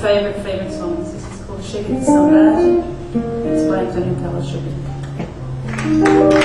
favourite, favourite songs. This is called Sugar Sunrise. It's by Tony Keller Sugar.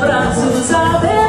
abraços abertos.